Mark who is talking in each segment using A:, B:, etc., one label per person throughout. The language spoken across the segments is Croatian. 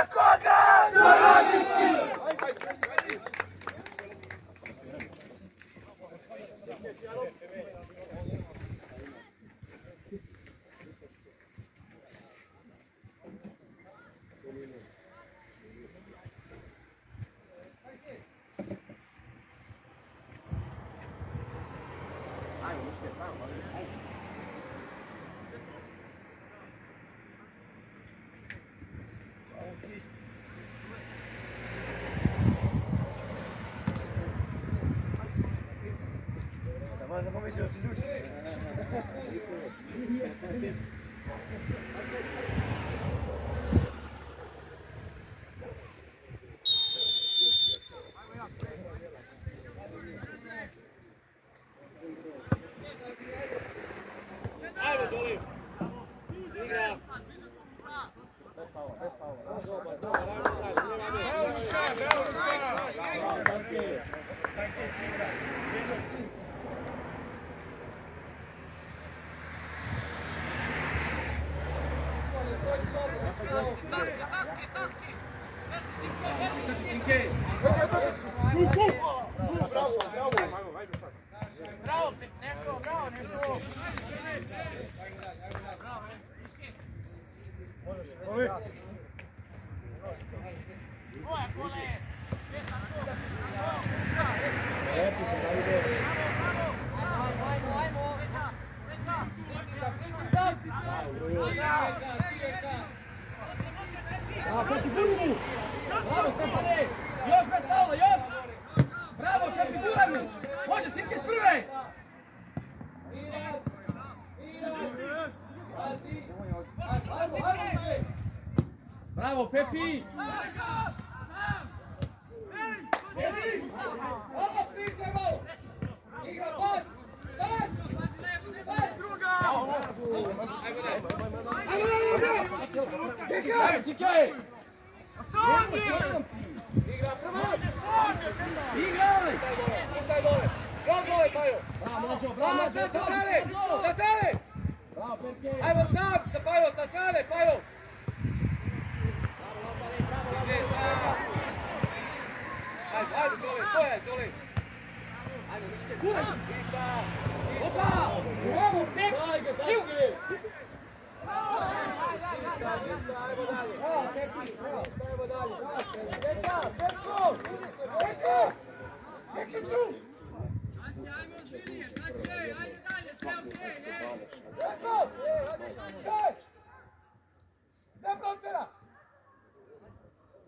A: Za koga?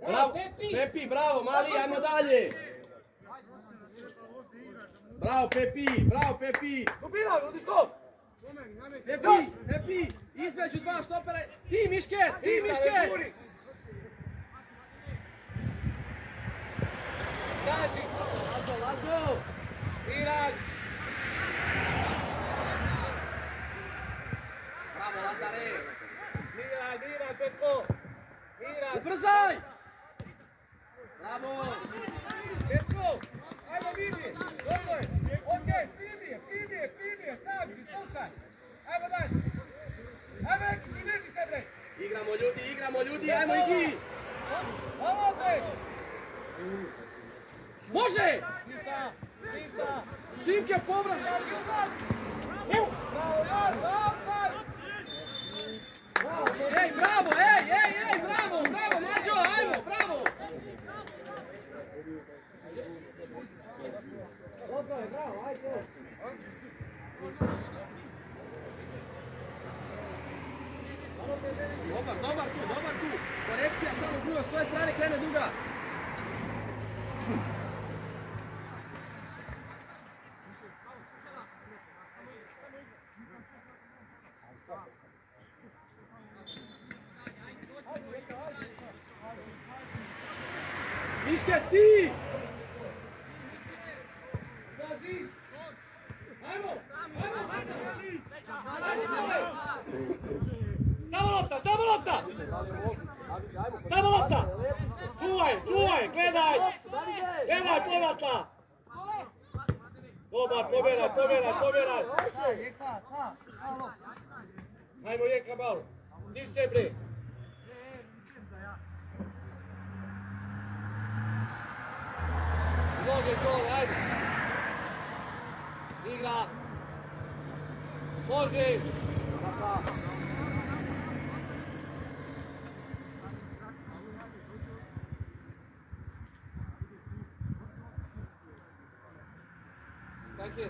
B: Bravo, Pepi, bravo, mali, ajmo dalje! Bravo, Pepi, bravo, Pepi!
C: Dobila, odi stop!
B: Pepi, Pepi, između dva štopera, ti Miške, ti Miške!
C: Znači,
B: Lazo, Lazo!
C: Iran!
B: Bravo, Lazare!
C: Petko! Iran!
B: Ubrzaj! Bravo!
C: Petko! Ajmo vidi! Dobro je! Okej, primi je, primi je, primi je, sam si, slušaj! Ajmo dalje! Ajmo, Ekiću, diži se bre!
B: Igramo ljudi, igramo ljudi, ajmo Igi!
C: Ovo bre!
B: Može!
C: Ništa, ništa!
B: Simke povrat!
C: Bravo, Jar, outside!
B: Ej, bravo, ej, ej, ej, bravo, bravo, ajmo, bravo! Dobar, dobar tu, dobar tu. Korekcija samo druga, s koje strane krene druga. Miškec, ti!
C: Samo lopta, samo lopta! Samo lopta! Čuvaj, čuvaj, gledaj! Gledaj, povratla!
A: Dobar, pobjeraj, pobjeraj, pobjeraj. Ajmo Jeka malo. Diš se bre. Može Zoli, ajde. Igra. Može.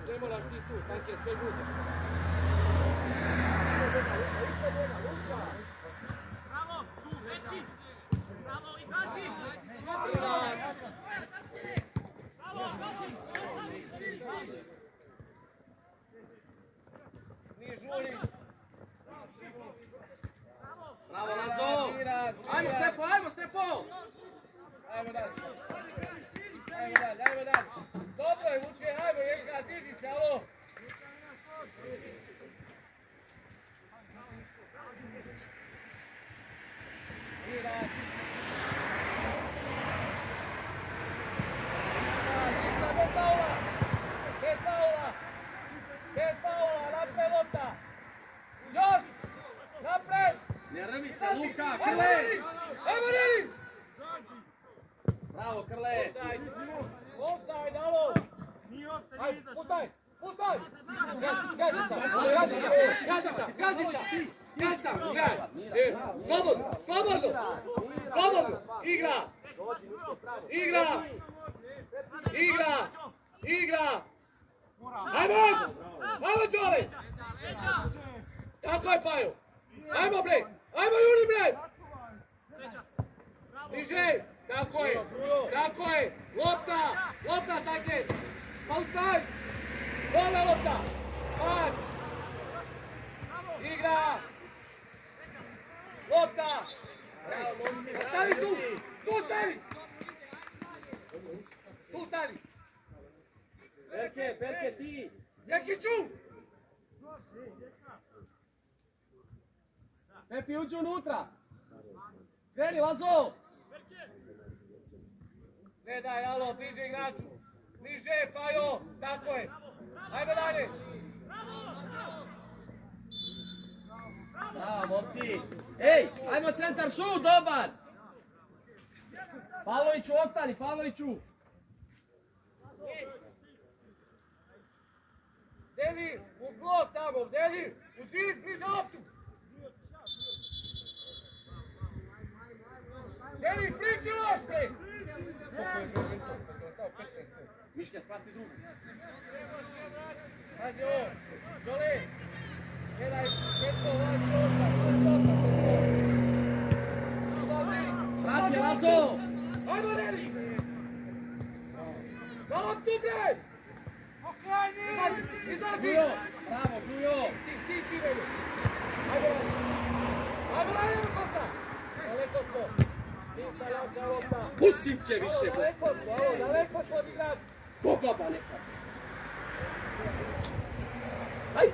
A: Ne moraš ti tu, tanke, sve gude. Nije žuri.
B: Bravo, Lazo! Ajmo, Stefo, ajmo, Stefo!
A: Ajmo dalje. Ajmo dalje, ajmo dalje. Dobro je, Vuče, ajmo, Jeka, diži se, alo. Igra. Ništa, bez faula. Bez faula. Bez faula, napred lopta. Još. Napred.
B: Ne rvi se, Luka,
A: Ajmo,
B: Krle!
A: Reni. Ajmo, Reni.
B: Bravo, Krle!
A: Offside. Offside, alo. Ajde, puštaj, puštaj! Gazi sa, gazi sa, gazi sa, gazi sa, gazi sa, igraj! E, Slobodno, slobodno, slobodno, igra! Igra! Igra! Igra! Ajmo! Ajmo, Čole! Tako je, Pajo! Ajmo, bre! Ajmo, Juri, bre! Niže! Tako je! Tako je! Lopta! Lopta, Tanke! Outside! Dole lopta! Pad! Igra! Lopta!
B: Bravo, momci, bravo,
A: Stavi tu!
B: ljudi!
A: Tu stavi! Tu stavi!
B: Berke, Berke, ti!
A: Jekiću!
B: Pepi, uđi unutra! Kreni, Lazo!
A: Ne daj, alo, bliže igraču! Bliže, Pajo! Tako je! Ajmo dalje!
B: Bravo, momci! Ej, ajmo centar, šut, dobar! Pavloviću, ostani, Pavloviću!
A: Deli, u blok tamo, deli! U zid, bliže loptu! Deli, friči lopte!
B: Miške, spati drugu.
A: Pazi ovo, Žoli! Gledaj, petko, vlači osta,
B: Vrati, Lazo!
A: Ajmo, Deli! Na loptu, bre! Izazi!
B: Grujo, bravo, Grujo!
A: Ti, ti, ti, Velju! Ajmo, ajmo, ajmo, Kosta! Daleko smo!
B: Pusimke više,
A: daleko smo, igrača!
B: Ko baba neka! Ajde!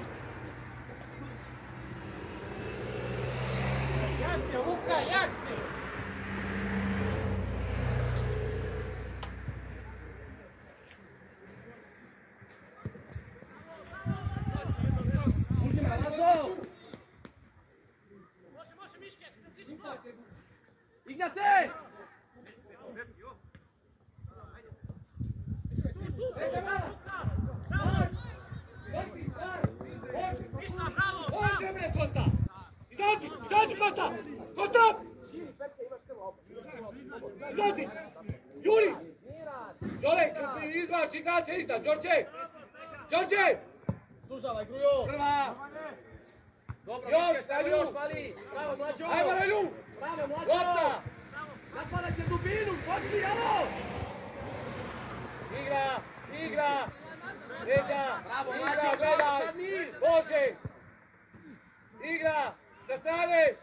A: Jace, Luka, jace!
B: Uzima, Lazo! Ignate!
A: Neće mala! Dosi, daj! Može! Može, bre, Kosta! Izađi, izađi, Kosta! Kosta! Izađi! Juri! Žole, igrače iza, Đorđe! Đorđe!
B: Sužavaj, Grujo!
A: Prva!
B: Dobro,
A: Još, Elju!
B: još, mali! Bravo, mlađo!
A: Ajmo, Relju!
B: Bravo, mlađo!
A: Lopta!
B: Napadajte dubinu, poči, alo!
A: Igra! Igra! Ređa!
B: Bravo, mlađo,
A: gledaj!
B: bravo, sad mir!
A: Može! Igra! Sa strane!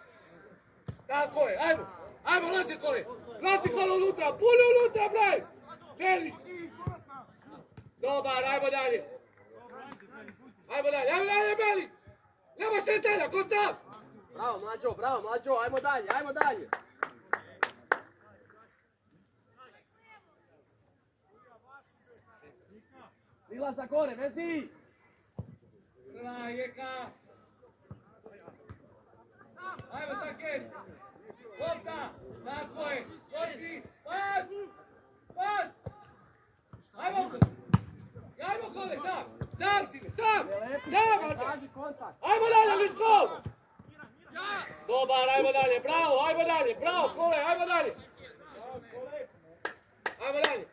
A: Tako je, ajmo! Ajmo, nosi kole! Nosi kole unutra! Puni unutra, bre! Deli! Dobar, ajmo dalje! Ajmo dalje, ajmo dalje, Beli! Nema šetanja, Kosta!
B: Bravo, mlađo, bravo, mlađo, ajmo dalje, ajmo dalje! Prilaza gore, Vezdi!
A: Prva Jeka. Ajmo Taket. Lopta. Tako je. Kosi. Pas. Pas. Ajmo. Ajmo kole, sam. Sam si, sam. Sam,
B: kontakt!
A: Ajmo dalje, Liško. Dobar, ajmo dalje. Bravo, ajmo dalje. Bravo, kole, ajmo dalje. Ajmo dalje.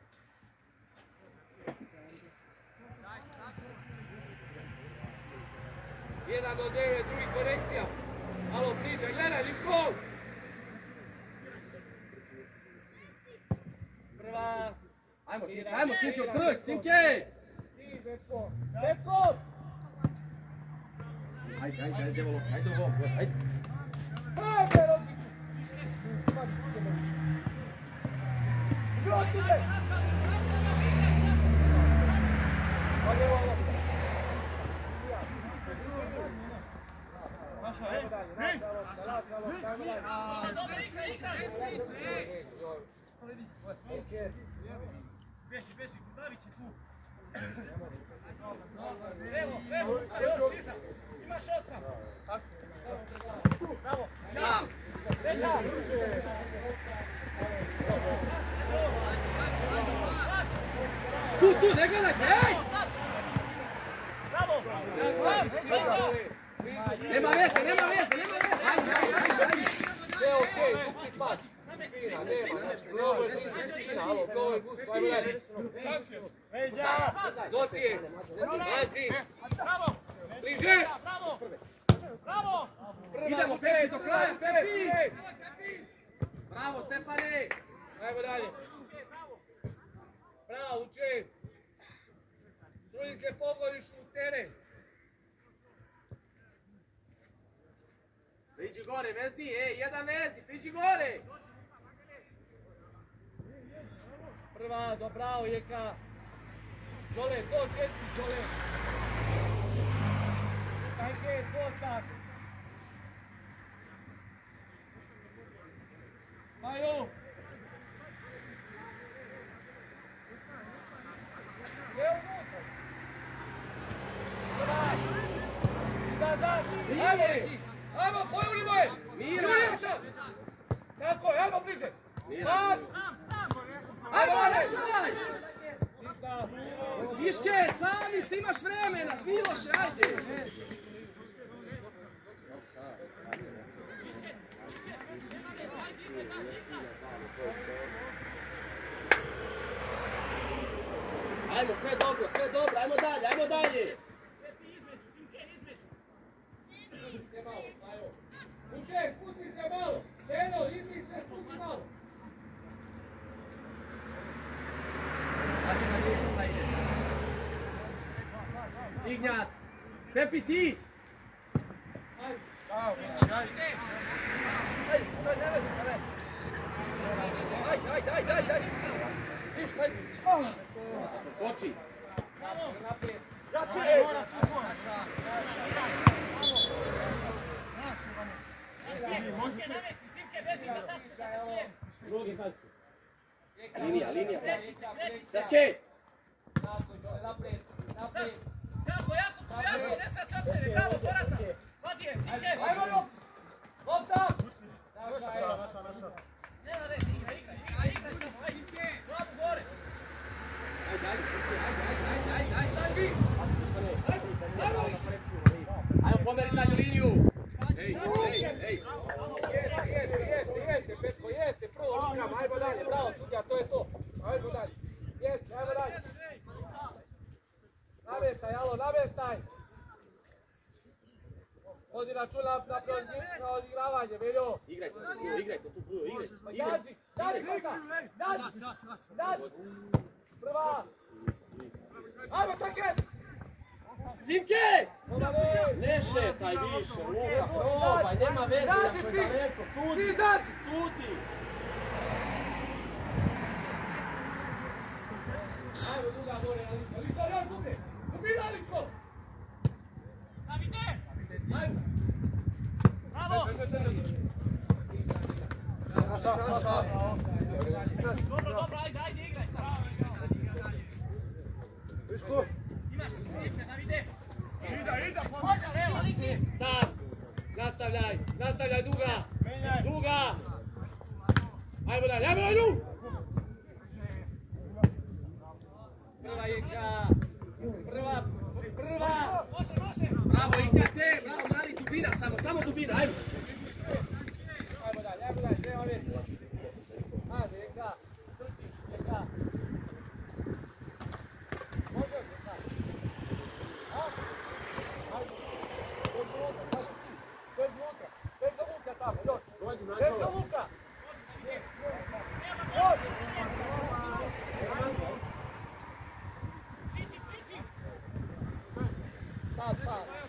A: Jedan do devet, drugi korekcija. Alo, priča, gledaj, Liško! Prva.
B: Ajmo, Simke, ajmo, Simke, u trg, Simke!
A: Ti, Betko. Betko!
B: Ajde, ajde, ajde, evo, ajde u ovom, ajde.
A: Ajde, Roki! Brotite! Ajde, ovo, ovo.
C: Beši, beši, Davić je tu.
A: Evo, evo, još iza. Imaš osam. Bravo.
B: Sam!
A: Ređa.
B: Tu, tu, ne gledajte, ej! Nema veze, nema veze, nema veze! Ajde, ajde, ajde!
A: Sve je okej, dupli pas. Dalje. Pazi. Bliže. Prva
B: Idemo,
A: uče,
B: Pepi, do kraja, Pepi! Bravo, Stefane!
A: Ajmo dalje. Bravo, uče. Trudi se pogodiš u teren.
B: Priđi gore, Vezdi, ej, jedan Vezdi, priđi gore!
A: Prva, do bravo, Jeka. Dole, do četiri, dole. Tajke, kotak. Maju. Gdje je unutra? Prva. Da, da. Ajmo, ajmo, pojurimo je.
B: Mira.
A: Jurimo se. Tako je, ajmo bliže. Pas.
B: Ajmo, rešavaj! Miške, sami ste, imaš vremena, Miloše, ajde! Ajmo, sve dobro, sve dobro, ajmo dalje, ajmo dalje!
A: Uče, spusti se malo. Eno, idi se, spusti malo.
B: Znači na drugu, ajde. Ignjat! Pepi ti!
A: Ajde.
B: Skoči!
A: Naprijed.
B: Drugi, pazi. Linija, linija. Saske!
A: Tako, dole, naprijed. Naprijed.
D: Jako, jako, tu, jako, ne se otvori, bravo, porata. Vadi je,
A: Ajde,
D: Cike.
A: ajmo, lop. Lopta. Naša, evo.
D: Nema veze, igra, igra, igra, igra samo, ajde. Bravo, gore.
B: Ajde, ajde, ajde, ajde, ajde, ajde, ajde, Ajmo, pomeri zadnju liniju! Ej, ej, ej!
A: Jeste, jeste, jeste, jeste, Petko, jeste, prvo rukama, ajmo dalje, bravo, sudja, to je to. Ajmo dalje. Jeste, ajmo dalje. Namjestaj, alo, namjestaj. Vodi računa na, prozi- na odigravanje, Veljo.
B: Igrajte tu, Bruno, igrajte tu, Bruno, igrajte.
A: Pa
B: Igraj.
A: Dađi, dađi koga, dađi, dađi. Prva. Ajmo, Taket.
B: Zimke!
A: Pomali.
B: Ne šetaj više, Luka, probaj, nema veze
A: svi.
B: daleko, suzi,
A: Svi dađi.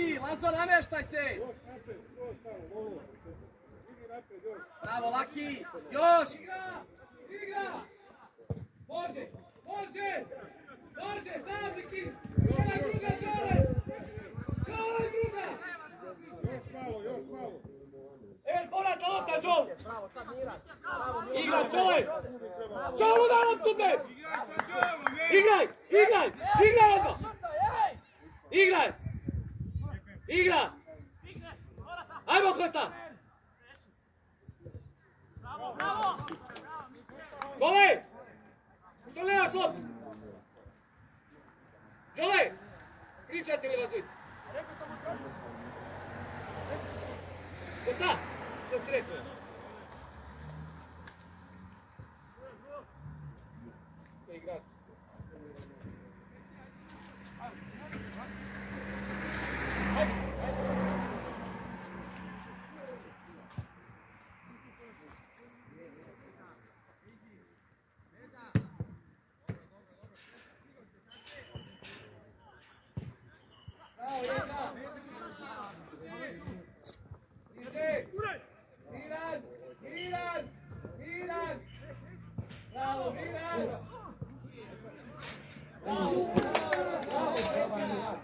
B: Kreni se, Pepi, Lazo, nameštaj se! Bravo, Laki, još!
A: Igra! Može! Može! Može! Zabliki! Čovaj druga, čovaj! Čovaj druga!
C: Još malo, još malo.
A: Evo povrat lopta, Čov! Igra, čovaj! Čovu da loptu!
C: Igraj ej!
A: Igraj! Igraj! Igraj odmah! Igraj! Igra! Ajmo Kosta! Gole! Što gledaš loptu? Čole! Pričajte li vas dvojica? Kosta! Što ste rekli? To je igrač. Bravo, Jedna! Ide! Miran! Miran! Miran! Bravo, Miran! Bravo, bravo, bravo!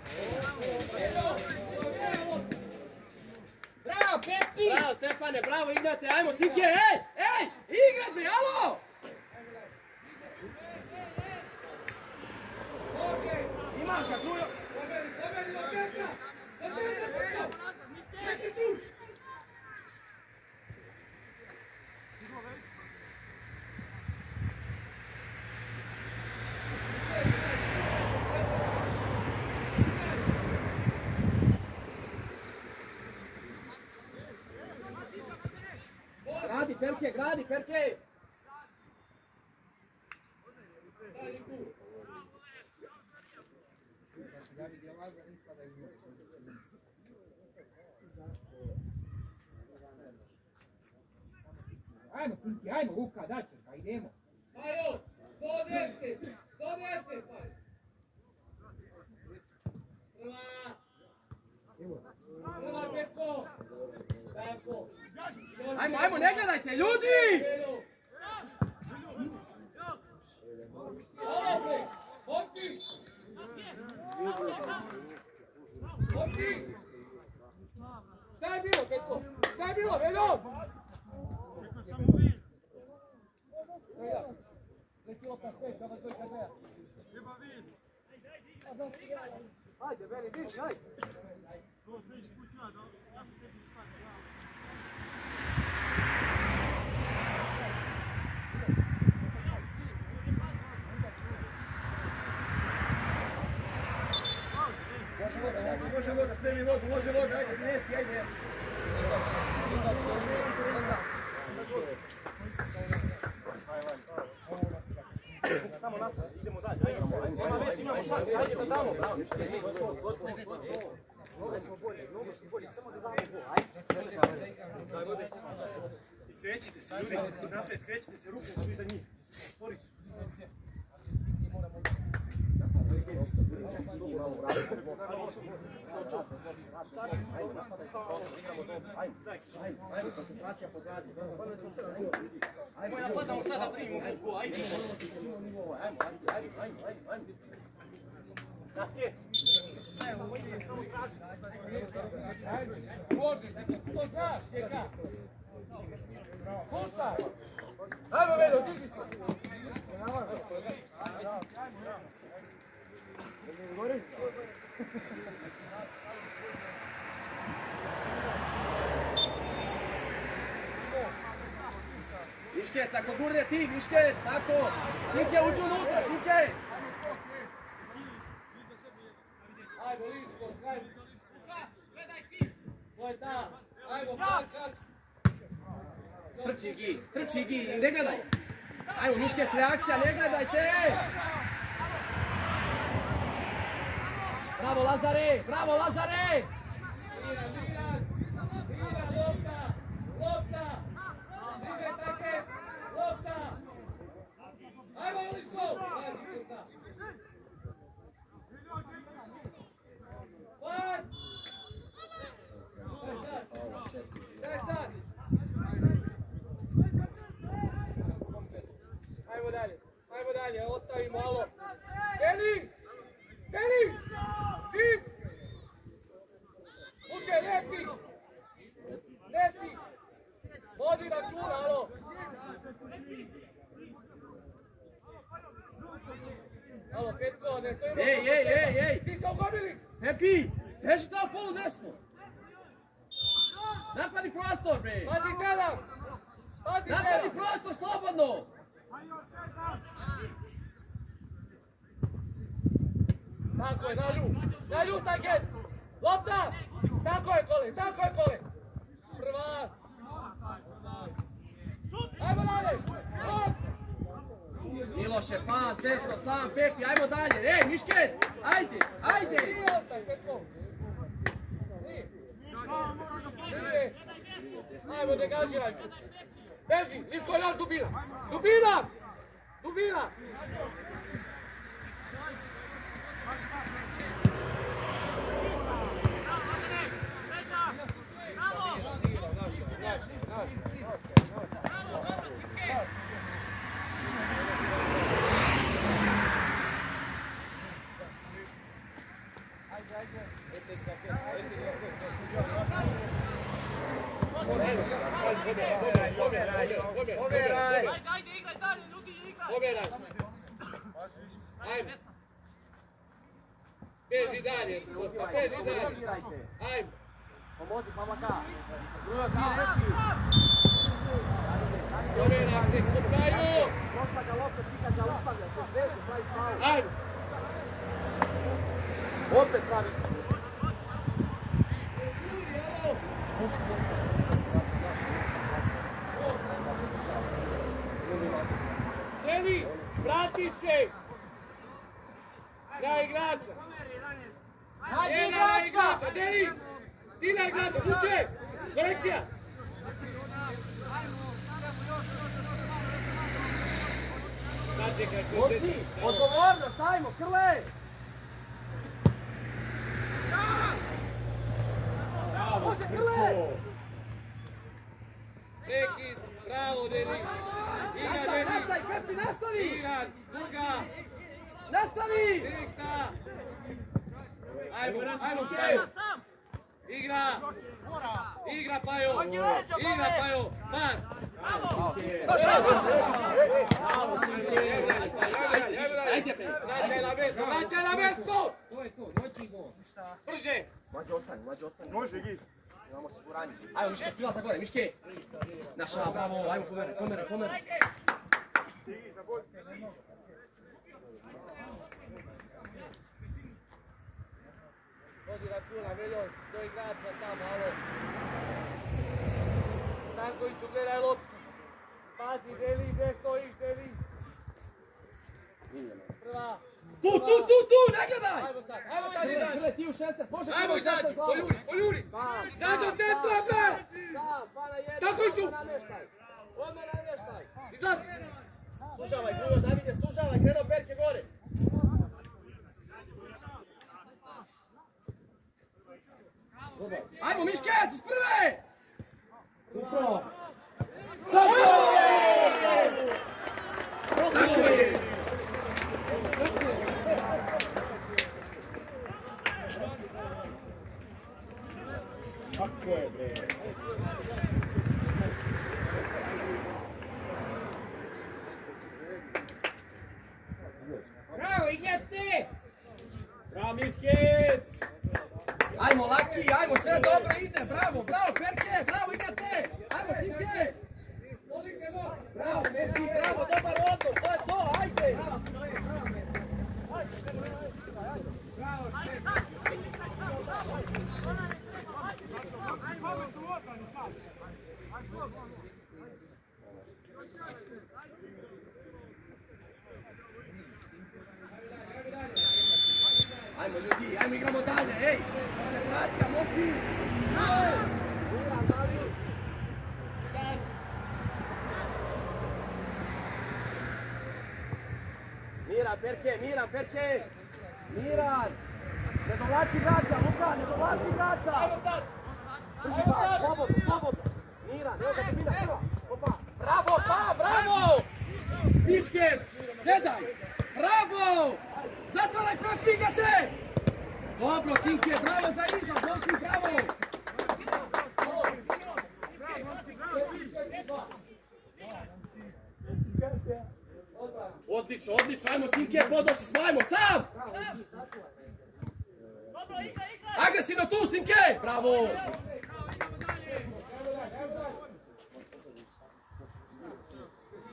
A: Bravo, Pepi!
B: Bravo Stefane, bravo igrate, ajmo Simke, ej, ej, igraj bre, alo!
A: Može!
B: Imaš ga, Krujo.
A: Pobedi, pobedi, od centra! Od centra, počeo! Neki čuš!
B: Gradi, Gradi, Perke!
D: Ajmo, Sinti, ajmo, Luka, daćeš ga, idemo.
A: Majo, do deset, do deset, Majo. Prva. Prva, Petko. Tako.
B: Ajmo, ajmo, ne gledajte, ljudi!
A: Šta je bilo, Petko? Šta je bilo,
C: samo vi. Treba vi.
E: Ajde, Beri, diži, ajde.
C: To ja da ja se tebi
E: voda, momci, može voda, spremi vodu, može voda, ajde, dinesi, ajde.
C: I krećite se, ljudi, napred, krećite se, ruke su iza njih. Spori su.
B: Ajmo, koncentracija pozadnje.
C: Ajmo, napadamo sada, primimo go, ajde.
B: Ajmo, ajmo, ajmo, ajmo, ajmo, ajmo.
C: Naske.
A: Može, to znaš, čeka. Slušaj. Ajmo, Velo, diži se.
B: Miškec, ako gurne ti, Miškec, tako. Simke, uđi unutra, Simke.
A: Ajmo.
B: Trči gi, trči gi, ne gledaj. Ajmo, Miškec, reakcija, ne gledajte. Bravo, Lazare, bravo, Lazare.
A: Ajmo, Liško. Pazi, Kuka. Pas. Šta je sad? Šta je sad? Ajmo dalje, ostavi malo. Deli! Deli! Ti! Uče, leti! Leti! Vodi računa, alo! Alo, Petko, ne stojimo...
B: Ej, ej, ej, ej!
A: Svi ste ugobili!
B: Happy! Beži tamo polu desno! Napadi prostor, bre!
A: Pazi sedam! Pazi
B: Napadi
A: sedam!
B: prostor, slobodno!
A: Tako je, na nju! Na nju, Taket! Lopta! Tako je, Kole, tako je, Kole! Prva! Ajmo dalje!
B: Miloše, pas, desno, sam, Pepi, ajmo dalje! Ej, Miškec! Ajde, ajde!
A: Ajmo, degažiraj! Beži, Miško, još dubina! Dubina! Dubina!
E: Ovjeraj!
D: Ajde, ajde, igraj dalje, ljudi, igraj!
A: Pobjedaj! Ajmo! Beži dalje, Gospa, beži dalje! Ajmo!
B: Pomozi Pavlaka! Druga kao neki!
A: Pobjedaj se, kupaju!
B: Prošla ga lopta, ti kad ga ustavljaš, bez veze, pravi faul.
A: Ajmo!
B: Opet pravi
A: Deli, vrati se! Na igrača! Nađi na igrača! Deli! Ti na igrača, kuće! Korekcija! Sačekaj,
B: Oci, odgovornost, ajmo, Krle! Može, Krle!
A: Neki, bravo, Deli! Igra,
B: Nastavi,
A: Deli!
B: nastavi, Pepi, nastavi!
A: Igra, druga!
B: Nastavi!
A: Ništa! Ajmo, ajmo, Pajo! Igra! Igra, Pajo! Igra, Pajo! Pas!
B: Ajde, bre!
A: Vraćaj na mesto, vraćaj na mesto! To je to, doći go! Brže!
B: Mlađe ostani, mlađe ostani.
C: Može, Gi.
B: Imamo osiguranje. Ajmo, Miške, stila sa gore, Miške! Naša, bravo, ajmo, pomere, pomere, pomere.
C: Digi, za bolj.
A: Vodi računa, Veljo, do igrača tamo, alo. Stankoviću, gledaj loptu. Pazi, Deli, gdje stojiš, Deli? Prva.
B: Tu, tu, ne gledaj!
A: Ajmo sad, ajmo
B: ti u 16, može
A: Ajmo
B: glavu.
A: poljuri, poljuri! Izađi od centra, bre!
B: Sam, pa na jedan,
A: Tako ću.
B: odmah namještaj. Odmah namještaj.
A: Izađi!
B: Sužavaj, Grujo, Davide, sužavaj, krenuo perke gore. Ajmo, Miškec, iz prve! Tako je!
A: Bravo, idete! Bravo, Miškec!
B: Ajmo, Laki, ajmo, sve dobro ide, bravo, bravo, Perke, bravo, idete! Ajmo! Bravo, Meti, bravo, dobar odnos, to je to, ajde! Ajmo ljudi, ajmo igramo dalje, ej! Koncentracija, momci! Miran, dali! Miran, Perke, Miran, Perke! Miran! Ne dovlači igrača, Luka, ne dovlači igrača!
A: Ajmo sad!
B: Slobodno! Miran, evo! Opa! Bravo, pa, bravo!
A: Miškec!
B: Bravo! Zatvaraj prepigate! Dobro, Sinke, bravo za Momci, bravo! Odlično, odlično, Sinke, sam! Tu, Sinke! Bravo!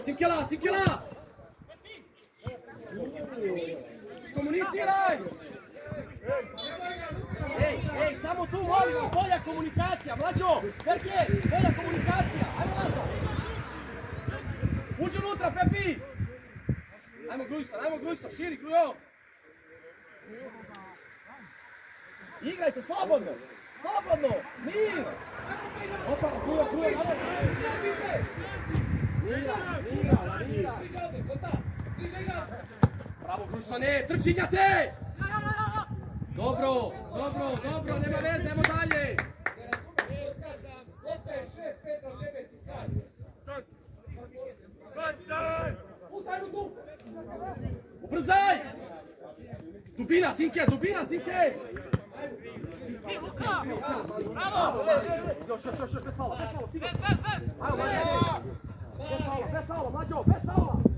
B: Ajmo, Simkela, Simkela! Komuniciraj! Ej, ej, samo tu molim vas, bolja komunikacija, mlađo! Perke, bolja komunikacija, ajmo nazad! Uđi unutra, Pepi! Ajmo Grujsa, ajmo Grujsa, širi, Grujo! Igrajte, slobodno! Slobodno! Mir! Opa, Grujo, Grujo, nemoj! Bravo, Grusone, trči ga te! Dobro, dobro, dobro, nema veze, ajmo dalje! Ubrzaj! Dubina, Sinke, dubina, Sinke!
D: Ti, Luka! Bravo!
B: Još, još, još, bez fala, bez fala,
D: Bez,
B: sigurno!
D: bez, bez!
B: Ajmo, mlađo! Bez fala, bez fala, mlađo, bez fala! Pazi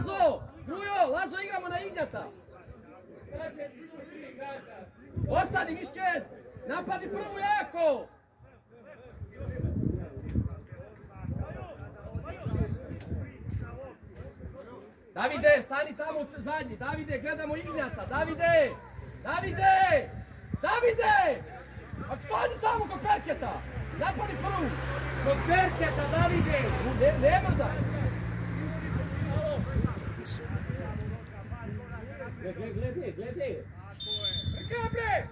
B: Lazo! Grujo, Lazo igramo na Ignjata! Ostani, Miškec! Napadi prvu jako! Davide, stani tamo zadnji. Davide, gledamo Ignjata. Davide! Davide! Davide! A stani tamo kod Perketa! Napadi prvu!
A: Kod Perketa, Davide!
B: Ne, ne mrdaj!
A: Gledaj, gledaj, gledaj! Prka, bre!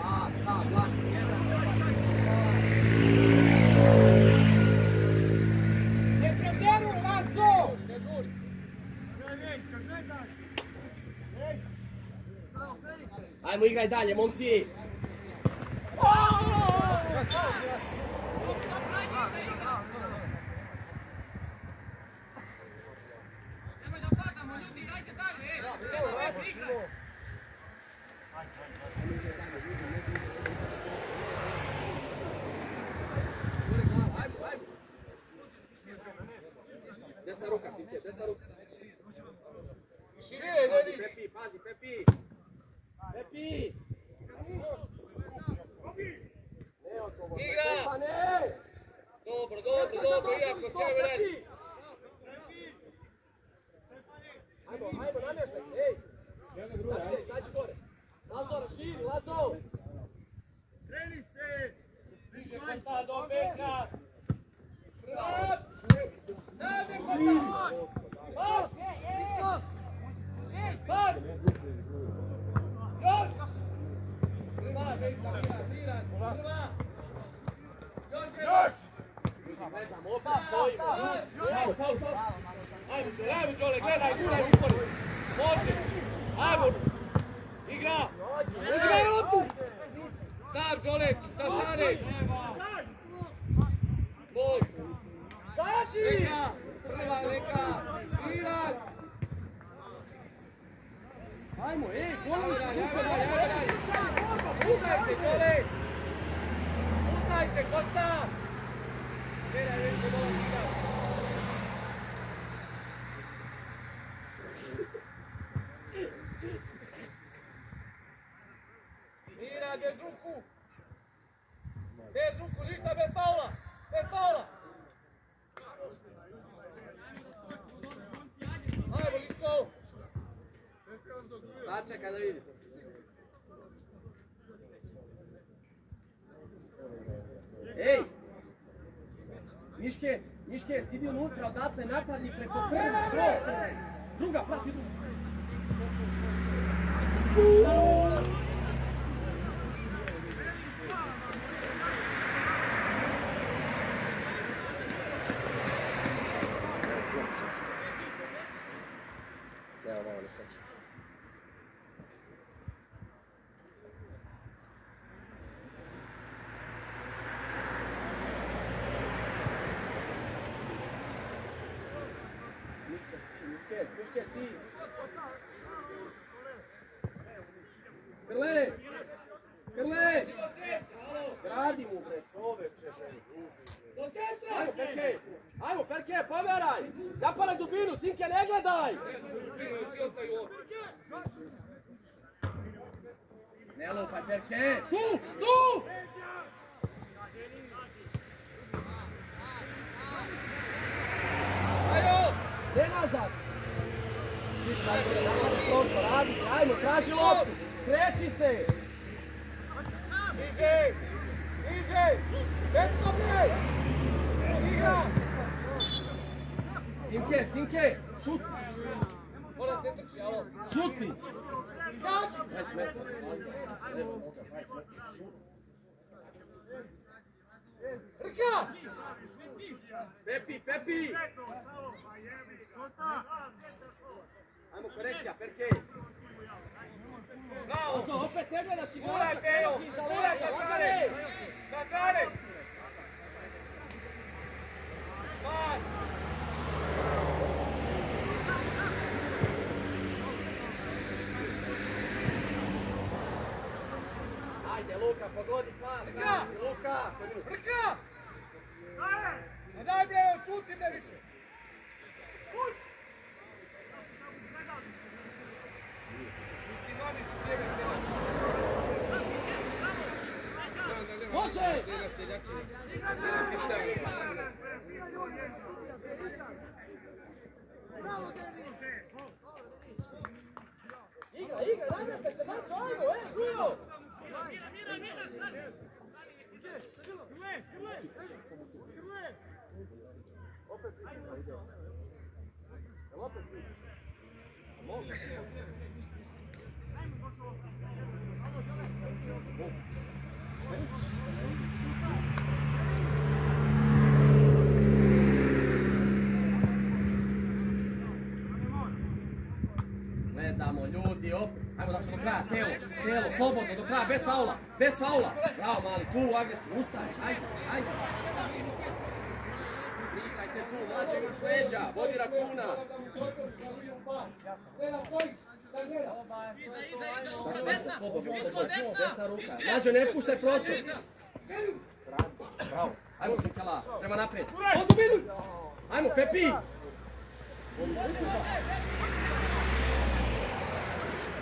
B: A, sad, lako, jedan.
A: Ne preteruj, Laso! Ne žuri!
B: Ajmo, igraj dalje, momci! Desna ruka, Simke, desna ruka.
A: Vidi!
B: Pepi, pazi, Pepi! Pepi!
A: Igra!
B: Pa ne!
A: Dobro, dobro, dobro, iako ja vrati.
B: Ajmo, ajmo, namještaj se, ej! Davide, izađi gore! Lazo, raširi, Lazo!
E: Kreni se!
A: Više kosta do beka. Hrvat! Zadnje kosta! Hop! Hop! Još! Bejsa, Miran, Miran, Hrvat!
B: Ne znam, opet stojimo.
A: Faul, faul, faul. Ajmo, Đole, ajmo, Đole, gledaj, upori. Može. Ajmo. Igra. Uzimaj loptu. Sam, Đole, sa strane. Može.
B: Zađi!
A: Reka, prva reka. Miran.
B: Ajmo, ej,
A: Ajmo, ajmo, ajmo,
B: daj,
A: ajmo.
B: trčaj, borba,
A: Putaj se. Đole. Putaj se, Kosta. Gledaj, vidite, dolazi igra. Mira, bez ruku! Bez ruku, ništa bez faula! Bez faula! Ajmo, Lisko!
B: Sačekaj da vidim. Ej! Miškec, Miškec, idi unutra, odatle napadni preko prvu, skroz. Druga, prati druga. Evo malo nesreće. Miškec, Miškec, ti! Krle! Krle! Gradi mu bre, čoveče bre.
A: Do centra!
B: Ajmo Perke! Ajmo Perke, pomeraj! Napale dubinu, Sinke ne gledaj!
A: Svi ostaju ovdje.
B: Ne lupaj Perke! Tu! Tu!
A: Ajmo!
B: Ne nazad! Napadi prostor, radi, ajmo, traži loptu! Kreći se!
A: Niže! Niže! Petko bre! Igra!
B: Sinke, Sinke, šut!
A: Mora se trči, alo.
B: Šutni!
A: Kači!
B: 20 metara. Evo, oka, 20 metara. Šut.
A: Trka!
B: Pepi, Pepi! Ajmo korekcija, Perke!
A: Bravo!
B: Ozo, opet ne gledaš
A: Guraj,
B: igrača,
A: Pejo!
B: kreni iza
A: Guraj
B: leđa,
A: sa strane!
B: Lazare!
A: Sa strane! Pas!
B: Ajde, Luka, pogodi pas!
A: Trka!
B: Luka!
A: Trka! Ma daj bre, čuti me više!
B: Igra, igra, namjerte se, Nacho, ajmo, ej, Gujo! Gledamo ljudi, opet. Ajmo da se do kraja, telo, telo, slobodno, do kraja, bez faula, bez faula. Bravo, mali, tu agresivno, ustaješ, ajde, ajde. Pričajte tu, mlađe imaš leđa, vodi računa. Znači, Vesna, slobodno, desna ruka. Mlađe, ne puštaj prostor. Bravo. Ajmo, Sikala, prema naprijed. Minuj! Ajmo, Pepi!
A: Izlazi Sajek! Izlazi!
B: A, prema naprijed, ajmo, Grujo, ponesi! Gledaj Sinke!
A: Miran! Miran,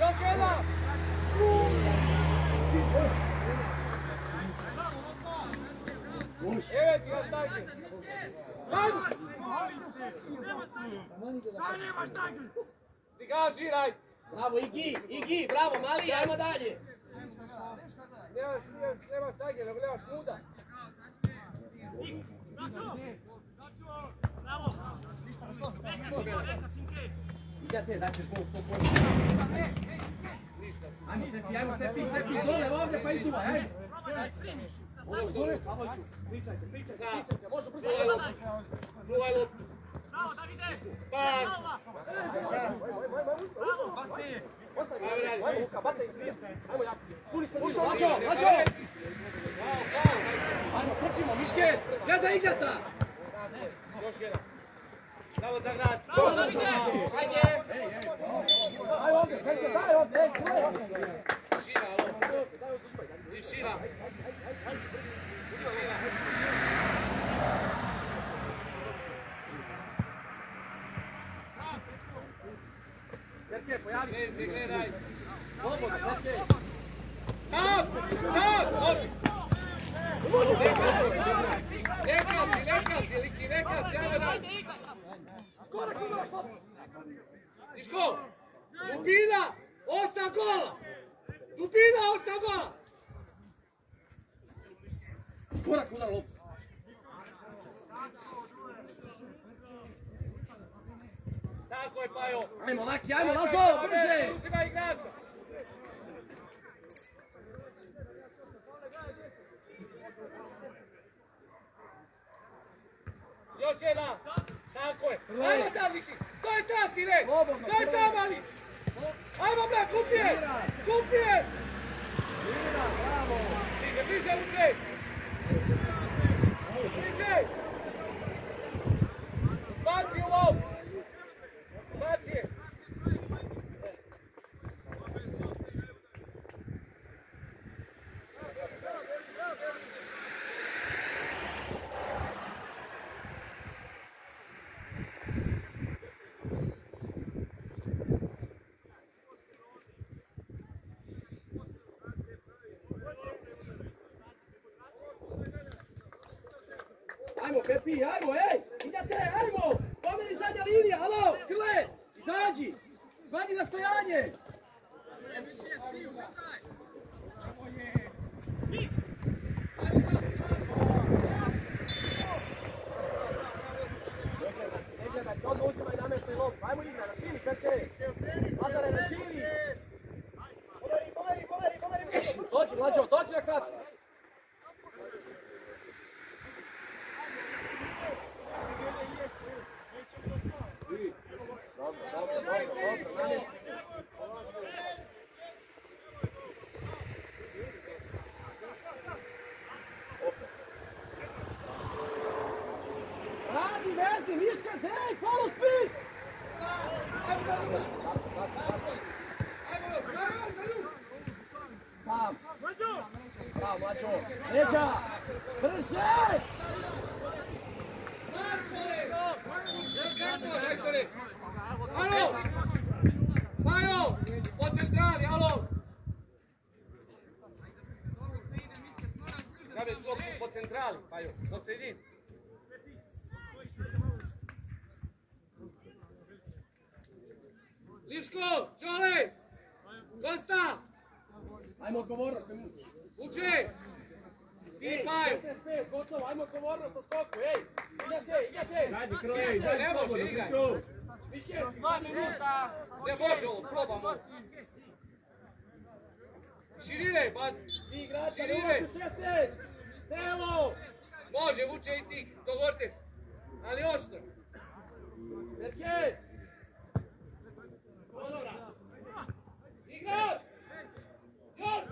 A: Još jedan! Evo ti ga stajke! Ajmo! Ti gažiraj!
B: Bravo, Igi, Igi, bravo, mali, ajmo dalje!
A: Nemaš, nemaš, stajke, nego nemaš muda!
B: Idete, daćeš gol 100%. Ajmo, Stefi, ajmo, Stefi, Stefi, dole, ovdje, pa izduvaj, ajmo! Ovo, dole, Pavliću, pričajte, pričajte, pričajte, može brzo,
A: Čuvaj loptu! Čuvaj loptu! Pas! Ajmo dalje!
B: Ušo, Lađo, Lađo! Ajmo, trčimo, Miškec, gledaj igrata!
A: Još jedan! Samo za grad!
B: Ajde! Aj ovdje, Peđe, daj ovdje, ej, tu je!
A: Tišina, alo! Tišina! Tišina!
B: Jerke, pojavi se!
A: Ne, gledaj!
B: Slobodno, Jerke!
A: Čap! Čap! Može! Neka neka si, neka si, ajmo dalje!
B: Korak imaš!
A: Tiško! Dubina! Osam gola! Dubina, osam gola!
B: Korak udar loptu!
A: Tako je, Pajo!
B: Ajmo, Laki, ajmo, Lazo, brže!
A: Uzima igrača! Još jedan! Tako je! Ajmo sad, Liki! To je ta!
B: Slobodno,
A: To je ta, mali! Ajmo, bra, kupi je! Kupi je! Bliže, bliže, uče! Bliže! Baci u lov! Baci je!
B: Ajmo, Pepi, ajmo, ej! Idete, ajmo! Pomeri zadnja linija, alo! Krle! Izađi! Smanji nastojanje! Ajmo na! Dođi, mlađo, dođi na kratko! Dobro, dobro, dobro, dobro, Brže!
A: Alo! Pajo! Po centrali, Pajo, po sredini. Liško, Čole! Kosta!
B: Ajmo odgovornost, ne muči.
A: Uče! Ti, Pajo!
B: 45, gotovo, ajmo odgovornost na skoku, ej! Idete, idete!
C: Zađi kroj,
A: Ne može, igraj.
B: Dva minuta!
A: Ne može ovo, probamo. Širine, pa
B: Svi igrači,
A: Širine.
B: ulazu 16! Telo!
A: može, vuče i ti, dogovorite se. Ali oštro.
B: Berke!
A: Igra! Još!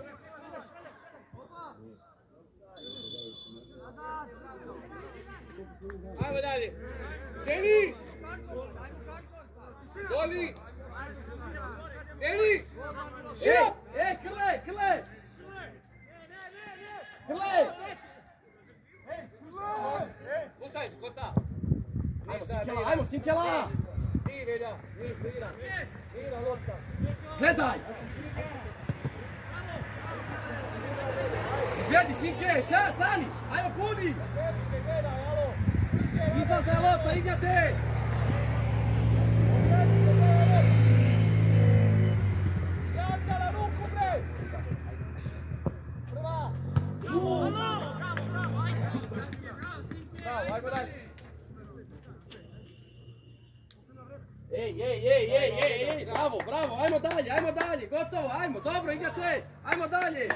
A: Ajmo dalje. Deli! Doli! Deli!
B: Ej,
A: Šio!
B: ej, krle, krle! Krle!
A: Puštaj se, Kosta!
B: Ajmo, Sinkela, ajmo, Sinkela!
A: Ti, Velja, ti, mira. Mira, lopta.
B: Gledaj! Izvedi, Sinke, čas, stani! Ajmo, puni!
A: Se gledaj, alo.
B: Izlazna lopta, idete!
A: Jaca na ruku, bre! Prva!
B: Bravo! Ej, ej, bravo, bravo, ajmo dalje, ajmo dalje, gotovo, ajmo, dobro, ajmo dalje!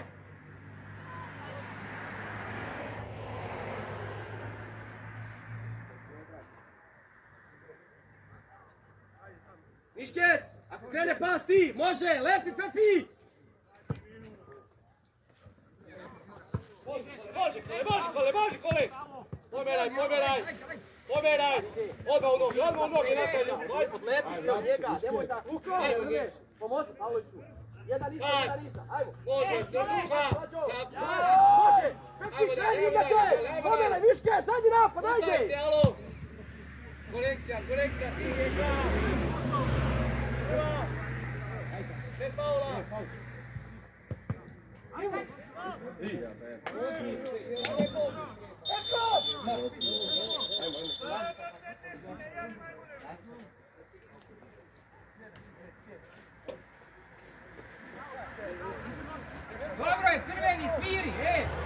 B: Ako krene pas ti, može, lepi Pepi!
A: Može, kole, može, kole, može, kole! Pomeraj, pomeraj! Pomeraj! Odmah u nogi, odmah u nogi! Ajde.
B: Lepi se od njega, nemoj da...
A: Ajmo,
B: drugeš, pomozi Pavliću. Jedan iza, jedan iza, ajmo.
A: Može. Ja.
B: Može,
A: Ajmo dalje,
B: kreni,
A: ajmo ajmo dalje.
B: Pomeraj, Miške, zadnji napad,
A: Puštaj se,
B: ajde!
A: alo! Korekcija, korekcija, ti je igra! Prva! Bez faula!
D: Dobro je, crveni, sviri, e!